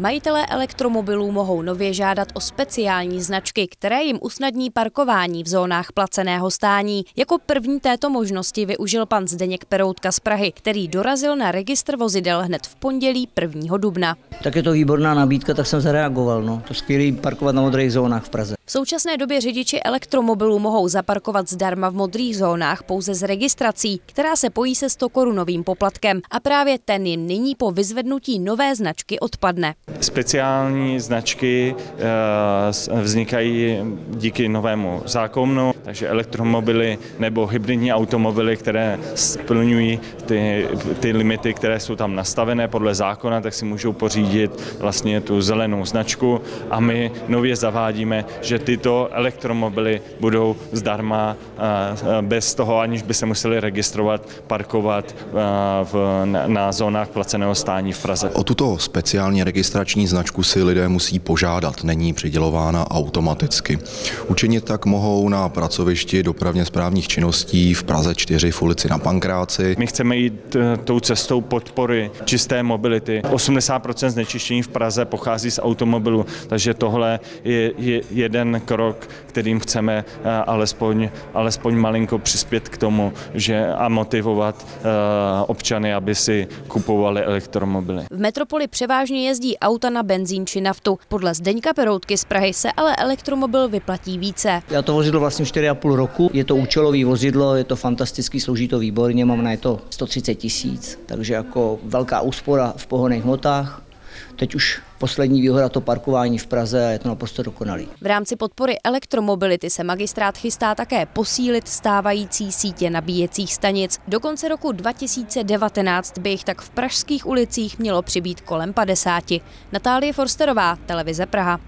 Majitelé elektromobilů mohou nově žádat o speciální značky, které jim usnadní parkování v zónách placeného stání. Jako první této možnosti využil pan Zdeněk Peroutka z Prahy, který dorazil na registr vozidel hned v pondělí 1. dubna. Tak je to výborná nabídka, tak jsem zareagoval. No. To skvělý parkovat na modrých zónách v Praze. V současné době řidiči elektromobilů mohou zaparkovat zdarma v modrých zónách pouze s registrací, která se pojí se 100 korunovým poplatkem a právě ten jim nyní po vyzvednutí nové značky odpadne. Speciální značky eh, vznikají díky novému zákonu, takže elektromobily nebo hybridní automobily, které splňují ty, ty limity, které jsou tam nastavené podle zákona, tak si můžou pořídit vlastně tu zelenou značku a my nově zavádíme, že tyto elektromobily budou zdarma eh, bez toho, aniž by se museli registrovat, parkovat eh, v, na zónách placeného stání v Praze. O tuto speciální registrační značku si lidé musí požádat, není přidělována automaticky. Učinit tak mohou na pracovišti dopravně správních činností v Praze 4 v ulici na Pankráci. My chceme jít eh, tou cestou podpory čisté mobility. 80% znečištění v Praze pochází z automobilu, takže tohle je, je jeden krok, kterým chceme eh, alespoň, alespoň malinko přispět k tomu, že a motivovat eh, občany, aby si kupovali elektromobily. V metropoli převážně jezdí auta na benzín či naftu. Podle Zdeňka Peroutky z Prahy se ale elektromobil vyplatí více. Já to vozidlo vlastně 4,5 roku. Je to účelový vozidlo, je to fantastický, slouží to výborně, mám na je to 130 tisíc, takže jako velká úspora v pohonných hmotách. Teď už poslední výhoda to parkování v Praze a je to naprosto dokonalý. V rámci podpory elektromobility se magistrát chystá také posílit stávající sítě nabíjecích stanic. Do konce roku 2019 by jich tak v pražských ulicích mělo přibýt kolem 50. Natálie Forsterová, Televize Praha.